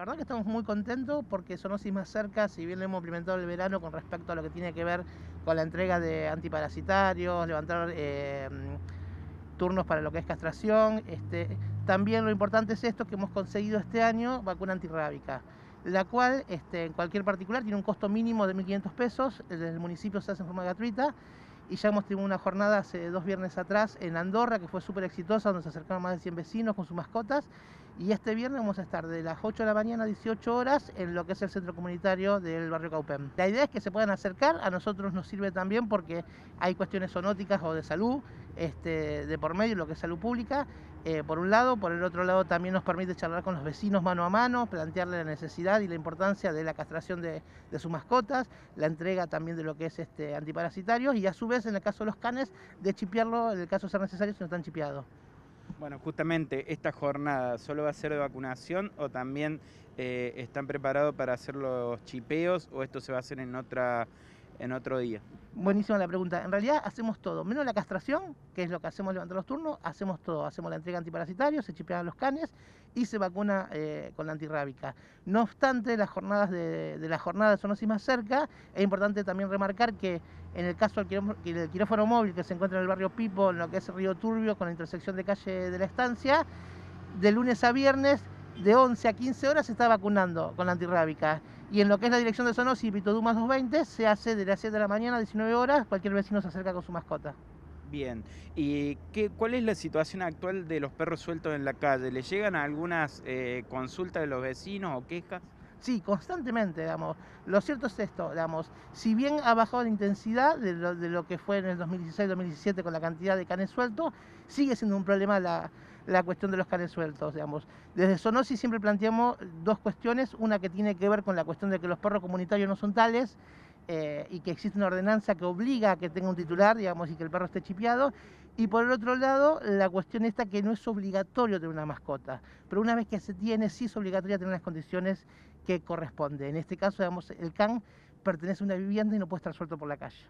La verdad que estamos muy contentos porque Sonosis más cerca, si bien lo hemos implementado el verano con respecto a lo que tiene que ver con la entrega de antiparasitarios, levantar eh, turnos para lo que es castración, este, también lo importante es esto que hemos conseguido este año, vacuna antirrábica la cual este, en cualquier particular tiene un costo mínimo de 1.500 pesos, desde el municipio se hace en forma gratuita y ya hemos tenido una jornada hace dos viernes atrás en Andorra que fue súper exitosa, donde se acercaron más de 100 vecinos con sus mascotas y este viernes vamos a estar de las 8 de la mañana a 18 horas en lo que es el centro comunitario del barrio Caupem. La idea es que se puedan acercar, a nosotros nos sirve también porque hay cuestiones zoonóticas o de salud este, de por medio, lo que es salud pública, eh, por un lado, por el otro lado también nos permite charlar con los vecinos mano a mano, plantearle la necesidad y la importancia de la castración de, sus mascotas, la entrega también de lo que es este, antiparasitarios y a su vez en el caso de los canes de chipearlo en el caso de ser necesario si no están chipeados. Bueno, justamente esta jornada solo va a ser de vacunación o también eh, están preparados para hacer los chipeos o esto se va a hacer en otra en otro día. Buenísima la pregunta. En realidad hacemos todo, menos la castración, que es lo que hacemos levantar los turnos, hacemos todo. Hacemos la entrega antiparasitario, se chipean los canes y se vacuna eh, con la antirrábica. No obstante, las jornadas de, la jornada de zoonosis más cerca, es importante también remarcar que en el caso del quirófano móvil que se encuentra en el barrio Pipo, en lo que es Río Turbio, con la intersección de calle de la estancia, de lunes a viernes de 11 a 15 horas se está vacunando con la antirrábica. Y en lo que es la dirección de Sonos y Pitodumas 220 se hace de las 7 de la mañana a 19 horas, cualquier vecino se acerca con su mascota. Bien, ¿y qué, cuál es la situación actual de los perros sueltos en la calle? ¿Le llegan algunas eh, consultas de los vecinos o quejas? Sí, constantemente, digamos. Lo cierto es esto, digamos, si bien ha bajado la intensidad de lo, que fue en el 2016-2017 con la cantidad de canes sueltos, sigue siendo un problema la, cuestión de los canes sueltos, digamos. Desde Sonosi siempre planteamos dos cuestiones, una que tiene que ver con la cuestión de que los perros comunitarios no son tales, eh, y que existe una ordenanza que obliga a que tenga un titular, digamos, y que el perro esté chipeado. Y por el otro lado, la cuestión esta que no es obligatorio tener una mascota, pero una vez que se tiene, sí es obligatorio tener las condiciones que corresponden. En este caso, digamos, el can pertenece a una vivienda y no puede estar suelto por la calle.